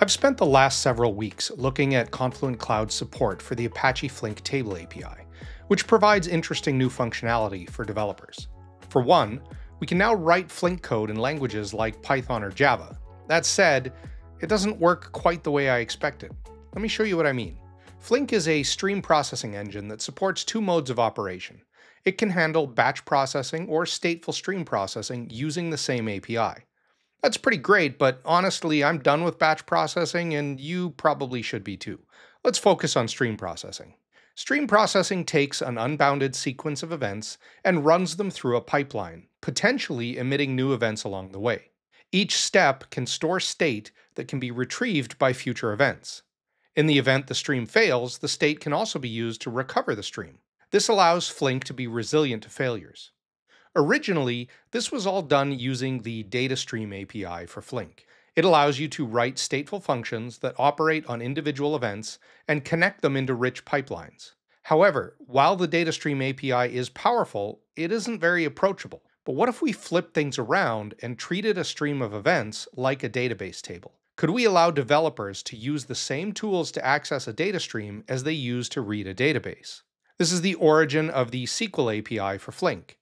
I've spent the last several weeks looking at Confluent Cloud support for the Apache Flink Table API, which provides interesting new functionality for developers. For one, we can now write Flink code in languages like Python or Java. That said, it doesn't work quite the way I expected. Let me show you what I mean. Flink is a stream processing engine that supports two modes of operation. It can handle batch processing or stateful stream processing using the same API. That's pretty great, but honestly, I'm done with batch processing and you probably should be too. Let's focus on stream processing. Stream processing takes an unbounded sequence of events and runs them through a pipeline, potentially emitting new events along the way. Each step can store state that can be retrieved by future events. In the event the stream fails, the state can also be used to recover the stream. This allows Flink to be resilient to failures. Originally, this was all done using the DataStream API for Flink. It allows you to write stateful functions that operate on individual events and connect them into rich pipelines. However, while the DataStream API is powerful, it isn't very approachable. But what if we flip things around and treated a stream of events like a database table? Could we allow developers to use the same tools to access a data stream as they use to read a database? This is the origin of the SQL API for Flink.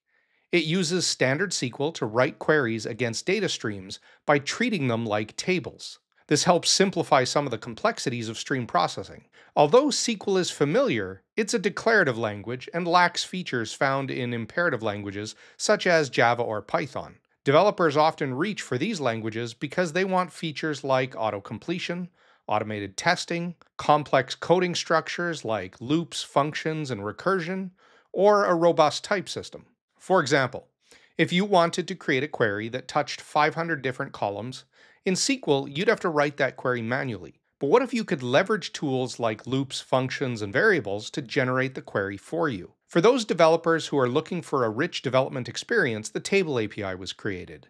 It uses standard SQL to write queries against data streams by treating them like tables. This helps simplify some of the complexities of stream processing. Although SQL is familiar, it's a declarative language and lacks features found in imperative languages such as Java or Python. Developers often reach for these languages because they want features like auto-completion, automated testing, complex coding structures like loops, functions, and recursion, or a robust type system. For example, if you wanted to create a query that touched 500 different columns, in SQL, you'd have to write that query manually. But what if you could leverage tools like loops, functions, and variables to generate the query for you? For those developers who are looking for a rich development experience, the Table API was created.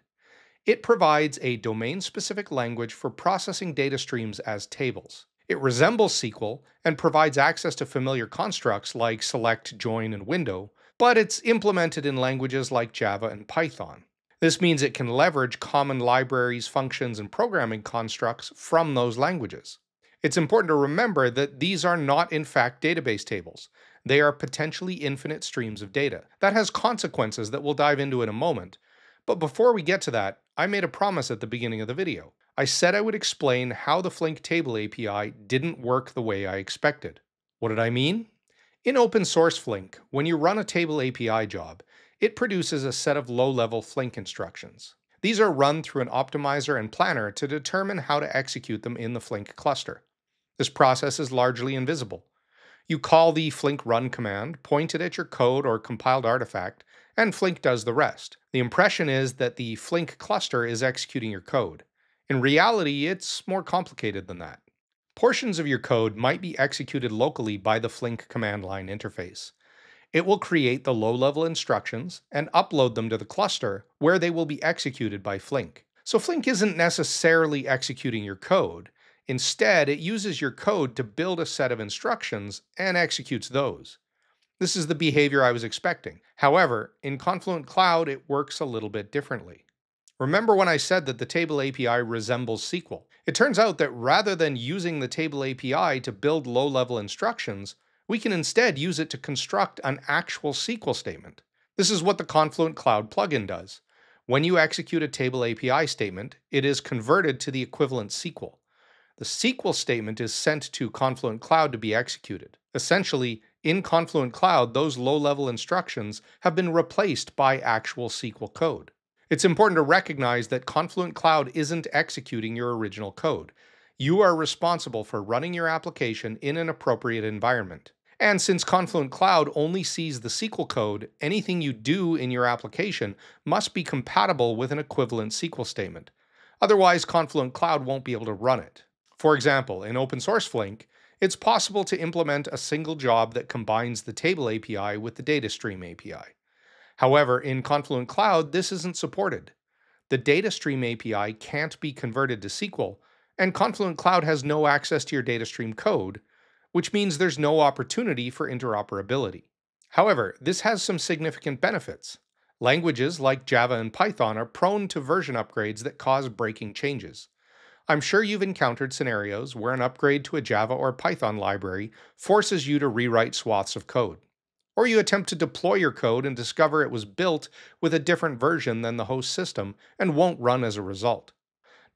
It provides a domain-specific language for processing data streams as tables. It resembles SQL and provides access to familiar constructs like select, join, and window, but it's implemented in languages like Java and Python. This means it can leverage common libraries, functions, and programming constructs from those languages. It's important to remember that these are not in fact database tables. They are potentially infinite streams of data. That has consequences that we'll dive into in a moment. But before we get to that, I made a promise at the beginning of the video. I said I would explain how the Flink Table API didn't work the way I expected. What did I mean? In open source Flink, when you run a table API job, it produces a set of low-level Flink instructions. These are run through an optimizer and planner to determine how to execute them in the Flink cluster. This process is largely invisible. You call the Flink run command, point it at your code or compiled artifact, and Flink does the rest. The impression is that the Flink cluster is executing your code. In reality, it's more complicated than that. Portions of your code might be executed locally by the Flink command line interface. It will create the low-level instructions and upload them to the cluster where they will be executed by Flink. So Flink isn't necessarily executing your code. Instead, it uses your code to build a set of instructions and executes those. This is the behavior I was expecting. However, in Confluent Cloud, it works a little bit differently. Remember when I said that the Table API resembles SQL? It turns out that rather than using the Table API to build low-level instructions, we can instead use it to construct an actual SQL statement. This is what the Confluent Cloud plugin does. When you execute a Table API statement, it is converted to the equivalent SQL. The SQL statement is sent to Confluent Cloud to be executed. Essentially, in Confluent Cloud, those low-level instructions have been replaced by actual SQL code. It's important to recognize that Confluent Cloud isn't executing your original code. You are responsible for running your application in an appropriate environment. And since Confluent Cloud only sees the SQL code, anything you do in your application must be compatible with an equivalent SQL statement. Otherwise, Confluent Cloud won't be able to run it. For example, in open source Flink, it's possible to implement a single job that combines the Table API with the data stream API. However, in Confluent Cloud, this isn't supported. The data stream API can't be converted to SQL, and Confluent Cloud has no access to your data stream code, which means there's no opportunity for interoperability. However, this has some significant benefits. Languages like Java and Python are prone to version upgrades that cause breaking changes. I'm sure you've encountered scenarios where an upgrade to a Java or Python library forces you to rewrite swaths of code. Or you attempt to deploy your code and discover it was built with a different version than the host system and won't run as a result.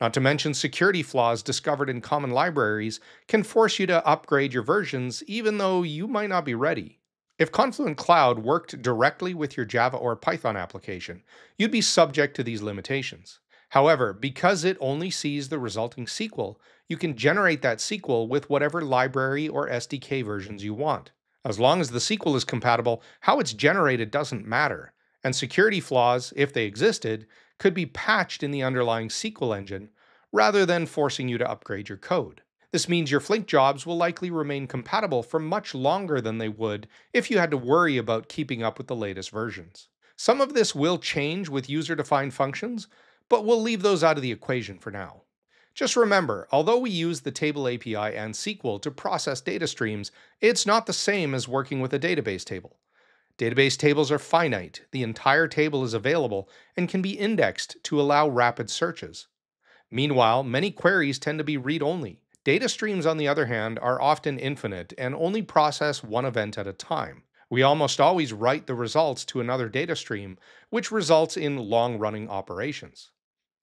Not to mention, security flaws discovered in common libraries can force you to upgrade your versions even though you might not be ready. If Confluent Cloud worked directly with your Java or Python application, you'd be subject to these limitations. However, because it only sees the resulting SQL, you can generate that SQL with whatever library or SDK versions you want. As long as the SQL is compatible, how it's generated doesn't matter, and security flaws, if they existed, could be patched in the underlying SQL engine rather than forcing you to upgrade your code. This means your Flink jobs will likely remain compatible for much longer than they would if you had to worry about keeping up with the latest versions. Some of this will change with user-defined functions, but we'll leave those out of the equation for now. Just remember, although we use the Table API and SQL to process data streams, it's not the same as working with a database table. Database tables are finite, the entire table is available, and can be indexed to allow rapid searches. Meanwhile, many queries tend to be read-only. Data streams, on the other hand, are often infinite and only process one event at a time. We almost always write the results to another data stream, which results in long-running operations.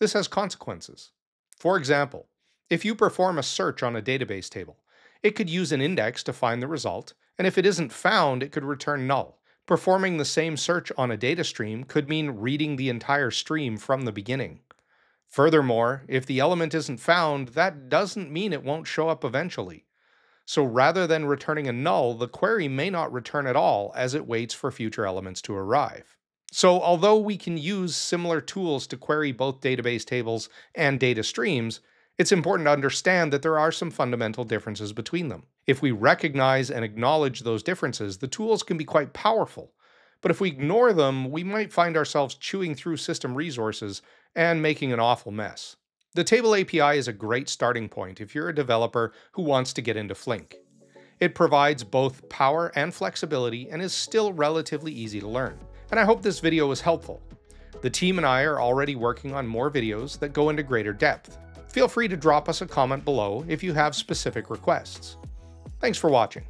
This has consequences. For example, if you perform a search on a database table, it could use an index to find the result, and if it isn't found, it could return null. Performing the same search on a data stream could mean reading the entire stream from the beginning. Furthermore, if the element isn't found, that doesn't mean it won't show up eventually. So rather than returning a null, the query may not return at all as it waits for future elements to arrive. So although we can use similar tools to query both database tables and data streams, it's important to understand that there are some fundamental differences between them. If we recognize and acknowledge those differences, the tools can be quite powerful. But if we ignore them, we might find ourselves chewing through system resources and making an awful mess. The Table API is a great starting point if you're a developer who wants to get into Flink. It provides both power and flexibility and is still relatively easy to learn. And I hope this video was helpful. The team and I are already working on more videos that go into greater depth, Feel free to drop us a comment below if you have specific requests. Thanks for watching.